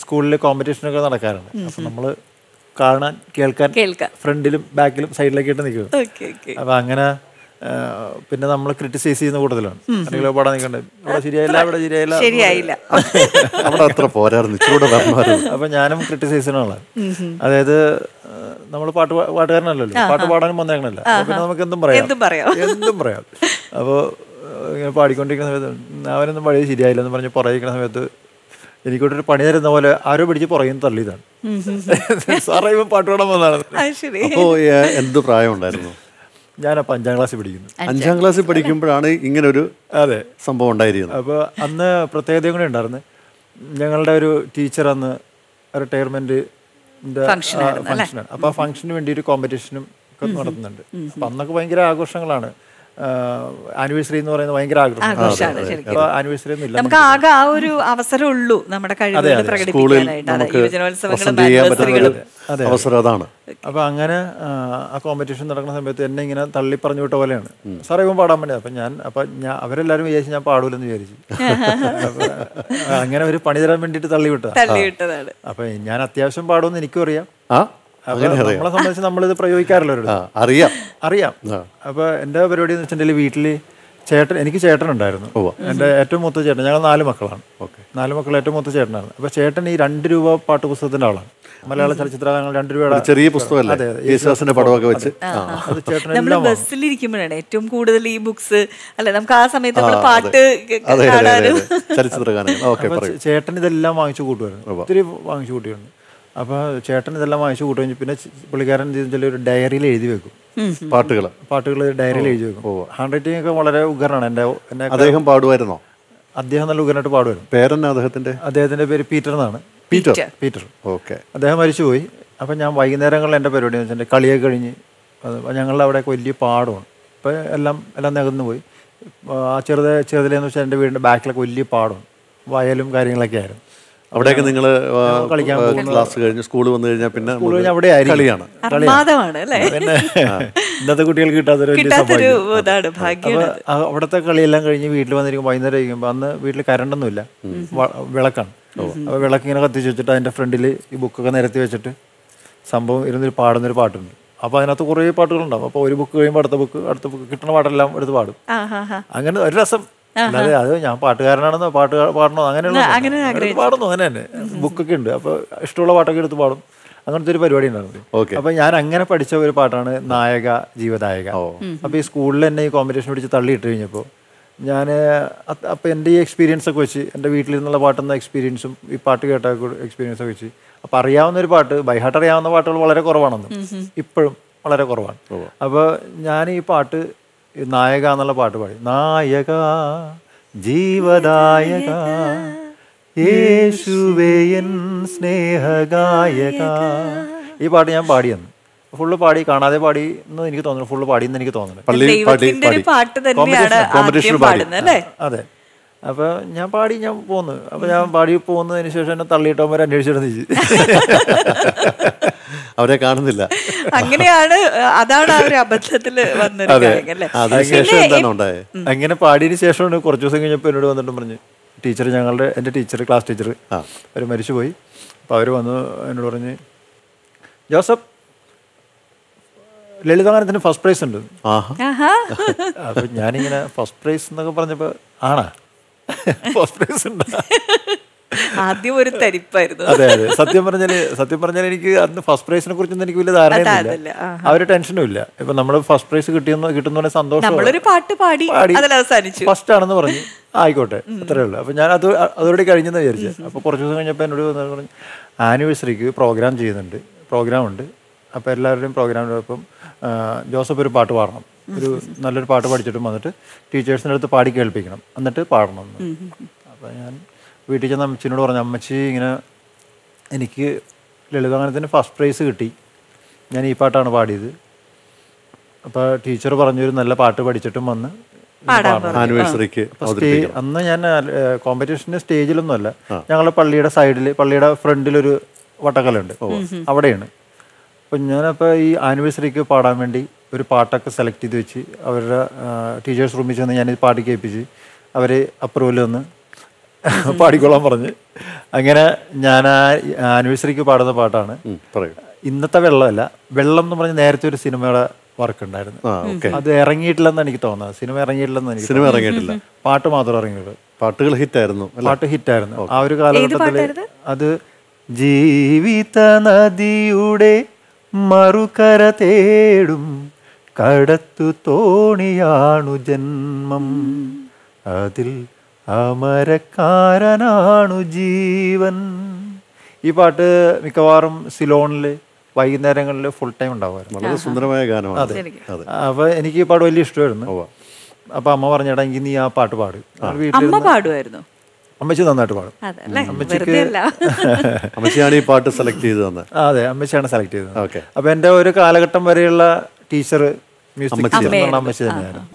സ്കൂളിൽ കോമ്പറ്റീഷനൊക്കെ നടക്കാറുണ്ട്. അപ്പൊ നമ്മൾ കാണാൻ കേൾക്കാൻ ഫ്രണ്ടിലും ബാക്കിലും സൈഡിലേക്കായിട്ട് നിൽക്കും. അപ്പൊ അങ്ങനെ പിന്നെ നമ്മൾ ക്രിട്ടിസൈസ് ചെയ്യുന്ന കൂടുതലാണ് അല്ലെങ്കിൽ പാടാൻ നിൽക്കണ്ടേ? ഇവിടെ ശരിയായില്ല ഇവിടെ ശരിയായില്ല. ശരിയായില്ല. അവിടെ അത്ര പോരായിരുന്നു ഇച്ചിരൂടെ വരണമായിരുന്നു അപ്പൊ ഞാനും ക്രിട്ടിസൈസ് ചെയ്യുന്ന അതായത് നമ്മൾ പാട്ട് പാട്ടുകാരനല്ലല്ലോ. പാട്ട് പാടാനും വന്നേക്കണല്ല. പിന്നെ നമുക്ക് എന്തും പറയാം. എന്തും പറയാം. അപ്പൊ പറയാം അപ്പോൾ ഇങ്ങനെ പാടിക്കൊണ്ടിരിക്കുന്ന സമയത്ത് അവനൊന്നും പഴയ ശരിയായില്ലെന്ന് പറഞ്ഞ് പറയുന്ന സമയത്ത് എനിക്കൊരു പണി തരുന്ന പോലെ ആരോ പിടിച്ച് പുറകിൽ തള്ളിയതാണ്. സാറേ ഇവൻ പാട്ട് പാടാൻ വന്നതാണ്. അപ്പോൾ എന്ത് പ്രായമുണ്ടായിരുന്നു? ഞാൻ അപ്പൊ അഞ്ചാം ക്ലാസ് പഠിക്കുന്നു. അഞ്ചാം ക്ലാസ്സിൽ പഠിക്കുമ്പോഴാണ് ഇങ്ങനെ ഒരു അതെ. സംഭവം ഉണ്ടായിരുന്നത്. അപ്പോൾ അന്ന് പ്രത്യേകതയും കൂടെ ഉണ്ടായിരുന്നു. ഞങ്ങളുടെ ഒരു ടീച്ചർ അന്ന് റിട്ടയർമെന്റ് Function ആയിരുന്നു, അല്ലേ? ഫംഗ്ഷനാണ് അപ്പോൾ ആ ഫംഗ്ഷന് വേണ്ടി ഒരു കോമ്പറ്റീഷനും ഒക്കെ നടത്തുന്നുണ്ട്. അപ്പം അന്നൊക്കെ ഭയങ്കര ആഘോഷങ്ങളാണ്. ആനിവേഴ്സറി എന്ന് പറയുന്നത് ഭയങ്കര ആഗ്രഹം. അപ്പോൾ ആനിവേഴ്സറി നമുക്ക് ആകെ ആ ഒരു അവസരം ഉള്ളൂ നമ്മുടെ കഴിവുകൾ അപ്പൊ പ്രകടിപ്പിക്കാനായിട്ട്. അവസരം അതാണ്. അങ്ങനെ ആ, കോമ്പറ്റീഷൻ നടക്കുന്ന സമയത്ത് എന്നെ ഇങ്ങനെ തള്ളി പറഞ്ഞു വിട്ട പോലെയാണ്. സാറേ ഇവൻ പാടാൻ പറ്റില്ല അപ്പൊ ഞാൻ അപ്പൊ ഞാൻ അവരെല്ലാരും വിചാരിച്ചു ഞാൻ പാടൂലെന്ന് വിചാരിച്ചു. അങ്ങനെ ഒരു പണി തരാൻ വേണ്ടിട്ട് തള്ളി വിട്ടതാണ് അപ്പം ഞാൻ അത്യാവശ്യം പാടുമെന്ന് എനിക്കും അറിയാം. നമ്മളെ സംബന്ധിച്ച് നമ്മളിത് പ്രയോഗിക്കാറില്ല. അറിയാം. അറിയാം. അപ്പോൾ എന്റെ പരിപാടി എന്ന് വെച്ചിട്ടുണ്ടെങ്കിൽ വീട്ടിൽ ചേട്ടൻ എനിക്ക് ചേട്ടൻ ഉണ്ടായിരുന്നു എന്റെ ഏറ്റവും മൂത്ത ചേട്ടൻ ഞങ്ങൾ നാല് മക്കളാണ്. ഓക്കെ. നാല് മക്കൾ ഏറ്റവും മൂത്ത ചേട്ടനാണ്. അപ്പോൾ ചേട്ടൻ ഈ രണ്ട് രൂപ പാട്ട് പുസ്തകത്തിന്റെ ആളാണ്. മലയാള ചലച്ചിത്ര രണ്ടു രൂപയുടെ ചെറിയ പുസ്തകമല്ലേ? യേശുദാസിന്റെ പടമൊക്കെ വെച്ച്. ആ. അത് ചേട്ടൻ നമ്മൾ ബസ്സിലിരിക്കുമ്പോഴാണ് ഏറ്റവും കൂടുതൽ ഈ ബുക്സ് അല്ലെ? നമുക്ക് ആ സമയത്ത് നമ്മൾ പാട്ട് ചലച്ചിത്ര ചേട്ടൻ ഇതെല്ലാം വാങ്ങിച്ചു കൂട്ടുമായിരുന്നു ഒത്തിരി വാങ്ങിച്ചു കൂട്ടിയിരുന്നു അപ്പോൾ ചേട്ടൻ ഇതെല്ലാം വാങ്ങിച്ചു കൂട്ടുകയും പിന്നെ പുള്ളിക്കാരൻ വെച്ചാൽ ഒരു ഡയറിയിൽ എഴുതി വെക്കും. പാട്ടുകൾ പാട്ടുകൾ ഡയറിയിൽ എഴുതി വെക്കും. ഹാൻഡ് റൈറ്റിംഗ് ഒക്കെ വളരെ ഉഗ്രനാണ്. എന്റെ എന്നെ അദ്ദേഹം പാടുമായിരുന്നോ? അദ്ദേഹം നല്ല ഉഗ്രനായിട്ട് പാടുമായിരുന്നു. പേരെന്നാ അദ്ദേഹത്തിന്റെ അദ്ദേഹത്തിന്റെ പേര് പീറ്റർ എന്നാണ്. പീറ്റർ. പീറ്റർ. ഓക്കെ. അദ്ദേഹം മരിച്ചുപോയി. അപ്പം ഞാൻ വൈകുന്നേരങ്ങളിൽ എന്റെ പരിപാടി എന്ന് വെച്ചിട്ടുണ്ടെങ്കിൽ കളിയൊക്കെ കഴിഞ്ഞ് ഞങ്ങളുടെ അവിടെ വലിയ പാടമാണ്. അപ്പോൾ എല്ലാം എല്ലാം നികന്നു പോയി. ആ ചെറുത് ചെറുതിലെന്ന് വെച്ചാൽ എന്റെ വീടിന്റെ ബാക്കിലൊക്കെ വലിയ പാടമാണ്. വയലും കാര്യങ്ങളൊക്കെ ആയിരുന്നു. അവിടെയൊക്കെ നിങ്ങൾ കളിക്കാൻ ക്ലാസ് കഴിഞ്ഞ് സ്കൂൾ വന്നു കഴിഞ്ഞാൽ പിന്നെ അവിടെ കളിയാണ്. അർമാദമാണ് അല്ലേ? പിന്നെ ഇന്നത്തെ കുട്ടികൾക്ക് കിട്ടാത്തൊരു അവിടത്തെ കളിയെല്ലാം കഴിഞ്ഞ് വീട്ടിൽ വന്നിരിക്കും വൈകുന്നേരം ഇരിക്കുമ്പോൾ അന്ന് വീട്ടിൽ കരണ്ടൊന്നുമില്ല. വിളക്കാണ്. അപ്പോൾ വിളക്ക് ഇങ്ങനെ കത്തിച്ച് വെച്ചിട്ട് അതിന്റെ ഫ്രണ്ടിൽ ഈ ബുക്കൊക്കെ നിരത്തി വെച്ചിട്ട് സംഭവം ഇരുന്നൊരു പാടുന്നൊരു പാട്ടുണ്ട്. അപ്പോൾ അതിനകത്ത് കുറേ പാട്ടുകളുണ്ടാവും. അപ്പോൾ ഒരു ബുക്ക് കഴിയുമ്പോൾ അടുത്ത ബുക്ക് അടുത്ത ബുക്ക് കിട്ടുന്ന പാട്ടെല്ലാം എടുത്ത് പാടും. അങ്ങനെ ഒരു രസം അല്ലാതെ അത് ഞാൻ പാട്ടുകാരനാണെന്നോ പാട്ട് പാടണോ അങ്ങനെയുള്ള പാടുന്നു അങ്ങനെ തന്നെ. ബുക്കൊക്കെ ഉണ്ട്. അപ്പോൾ ഇഷ്ടമുള്ള പാട്ടൊക്കെ എടുത്ത് പാടും. അങ്ങനത്തെ ഒരു പരിപാടി ഉണ്ടായിരുന്നു. അപ്പൊ ഞാൻ അങ്ങനെ പഠിച്ച ഒരു പാട്ടാണ് നായക ജീവദായക. അപ്പൊ ഈ സ്കൂളിൽ എന്നെ ഈ കോമ്പറ്റീഷൻ പിടിച്ച് തള്ളിയിട്ട് കഴിഞ്ഞപ്പോൾ ഞാൻ അപ്പോൾ എന്റെ ഈ എക്സ്പീരിയൻസ് ഒക്കെ വെച്ച് എന്റെ വീട്ടിൽ നിന്നുള്ള പാട്ടെന്ന എക്സ്പീരിയൻസും ഈ പാട്ട് കേട്ട എക്സ്പീരിയൻസ് ഒക്കെ വെച്ച് അപ്പൊ അറിയാവുന്ന ഒരു പാട്ട് ബൈഹാട്ട് അറിയാവുന്ന പാട്ടുകൾ വളരെ കുറവാണെന്ന് ഇപ്പോഴും വളരെ കുറവാണ്. അപ്പോൾ ഞാൻ ഈ പാട്ട് നായക എന്നുള്ള പാട്ട് പാടി. നായക ജീവദായക യേശുവേയൻ സ്നേഹഗായക. ഈ പാട്ട് ഞാൻ പാടിയെന്ന്. ഫുള്ള് പാടി കാണാതെ പാടി എന്ന് എനിക്ക് തോന്നുന്നു ഫുള്ള് പാടി എന്ന് എനിക്ക് തോന്നുന്നു അതെ. അപ്പൊ ഞാൻ പാടി ഞാൻ പോന്നു. അപ്പൊ ഞാൻ പാടി പോകുന്നതിന് ശേഷം എന്നെ തള്ളിയിട്ടവന്മാർ അന്വേഷിച്ചിരുന്നു അവരെ കാണുന്നില്ല. അങ്ങനെയാണ് അതാണ് ആ ഒരു അബദ്ധത്തിൽ അങ്ങനെ പാടിയതിനു ശേഷമാണ് കുറച്ച് ദിവസം കഴിഞ്ഞപ്പോൾ എന്നോട് വന്നിട്ട് പറഞ്ഞു ടീച്ചർ ഞങ്ങളുടെ എന്റെ ടീച്ചർ ക്ലാസ് ടീച്ചർ അവർ മരിച്ചുപോയി. അപ്പോൾ അവർ വന്ന് എന്നോട് പറഞ്ഞ് ജോസഫ് ലളിതാനത്തിന് ഫസ്റ്റ് പ്രൈസ് ഉണ്ട്. അപ്പോൾ ഞാനിങ്ങനെ ഫസ്റ്റ് പ്രൈസ് എന്നൊക്കെ പറഞ്ഞപ്പോൾ ആണാ? ഫസ്റ്റ് പ്രൈസ് ഉണ്ട്? ആദ്യം ഒരു തരിപ്പായിരുന്നു. അതെ അതെ. സത്യം പറഞ്ഞാൽ സത്യം പറഞ്ഞാൽ എനിക്ക് അന്ന് ഫസ്റ്റ് പ്രൈസിനെ കുറിച്ചൊന്നും എനിക്ക് വലിയ ധാരണയില്ല, അവർ ആ ഒരു ടെൻഷനും ഇല്ല. ഇപ്പൊ നമ്മൾ ഫസ്റ്റ് പ്രൈസ് കിട്ടിയെന്ന് കിട്ടുന്ന സന്തോഷം നമ്മളൊരു പാട്ട് പാടി അവസാനിച്ചു. ഫസ്റ്റ് ആണെന്ന് പറഞ്ഞു. ആയിക്കോട്ടെ. അത്രേ ഉള്ളൂ. അപ്പൊ ഞാൻ അത് അതോടെ കഴിഞ്ഞെന്ന് വിചാരിച്ചു. അപ്പൊ കുറച്ച് ദിവസം കഴിഞ്ഞപ്പോൾ എന്നോട് പറഞ്ഞു ആനിവേഴ്സറിക്ക് പ്രോഗ്രാം ചെയ്യുന്നുണ്ട്. പ്രോഗ്രാം ഉണ്ട്. അപ്പോൾ എല്ലാവരുടെയും പ്രോഗ്രാം അപ്പം ജോസഫ് ഒരു പാട്ട് പാടണം. ഒരു നല്ലൊരു പാട്ട് പഠിച്ചിട്ട് വന്നിട്ട് ടീച്ചേഴ്സിന്റെ അടുത്ത് പാടി കേൾപ്പിക്കണം. എന്നിട്ട് പാടണം. അപ്പോൾ ഞാൻ വീട്ടിൽ ചെന്ന് അമ്മച്ചിനോട് പറഞ്ഞു അമ്മച്ചി ഇങ്ങനെ എനിക്ക് ലളിതാംഗനത്തിന് ഫസ്റ്റ് പ്രൈസ് കിട്ടി. ഞാൻ ഈ പാട്ടാണ് പാടിയത്. അപ്പോൾ ടീച്ചർ പറഞ്ഞൊരു നല്ല പാട്ട് പഠിച്ചിട്ടും വന്ന് ആനിവേഴ്സറിക്ക് അന്ന് ഞാൻ കോമ്പറ്റീഷന്റെ സ്റ്റേജിലൊന്നുമല്ല. ഞങ്ങളുടെ പള്ളിയുടെ സൈഡിൽ പള്ളിയുടെ ഫ്രണ്ടിലൊരു വട്ടക്കലുണ്ട്. അവിടെയാണ്. അപ്പം ഞാനപ്പോൾ ഈ ആനിവേഴ്സറിക്ക് പാടാൻ വേണ്ടി ഒരു പാട്ടൊക്കെ സെലക്ട് ചെയ്ത് വെച്ച് അവരുടെ ടീച്ചേഴ്സ് റൂമിൽ ചെന്ന് ഞാൻ പാട്ട് കേൾപ്പിച്ച് അവർ അപ്രൂവൽ വന്ന് പാടിക്കോളാൻ പറഞ്ഞ്. അങ്ങനെ ഞാൻ ആ ആനിവേഴ്സറിക്ക് പാടുന്ന പാട്ടാണ്. ഇന്നത്തെ വെള്ളമല്ല വെള്ളം എന്ന് പറഞ്ഞ നേരത്തെ ഒരു സിനിമയുടെ വർക്ക് ഉണ്ടായിരുന്നു അത് ഇറങ്ങിയിട്ടില്ലെന്ന് എനിക്ക് തോന്നുന്നത് സിനിമ ഇറങ്ങിയിട്ടില്ലെന്ന് എനിക്ക് സിനിമ ഇറങ്ങിയിട്ടില്ല. പാട്ട് മാത്രം ഇറങ്ങിയത് പാട്ടുകൾ ഹിറ്റായിരുന്നു ആയിരുന്നു പാട്ട് ഹിറ്റായിരുന്നു. ആ ഒരു കാലഘട്ടത്തിൽ അത് ജീവിത നദിയുടെ മറുകര തേടും കടത്തു തോണിയാണു ജന്മം. അതിൽ അമരക്കാരനാണു ജീവൻ. ഈ പാട്ട് മിക്കവാറും സിലോണിൽ വൈകുന്നേരങ്ങളിൽ ഫുൾ ടൈം ഉണ്ടാവുമായിരുന്നു. വളരെ സുന്ദരമായ ഗാനമാണ്. അതെ. അപ്പോൾ എനിക്ക് ഈ പാട്ട് വലിയ ഇഷ്ടമായിരുന്നു. അപ്പൊ അപ്പോൾ അമ്മ പറഞ്ഞേടാ എനിക്ക് നീ ആ പാട്ട് പാട്. അമ്മ പാടുമായിരുന്നു. അമ്മച്ചി നന്നായിട്ട് പാടും. അമ്മച്ചിക്ക് അല്ല. അമ്മച്ചിയാണ് ഈ പാട്ട് സെലക്ട് ചെയ്ത് തന്നെ അതെ അമ്മച്ചിയാണ് സെലക്ട് ചെയ്തത് ഓക്കെ. അപ്പൊ എന്റെ ഒരു കാലഘട്ടം വരെയുള്ള ടീച്ചർ മ്യൂസിക് അമ്മച്ചി തന്നെയായിരുന്നു.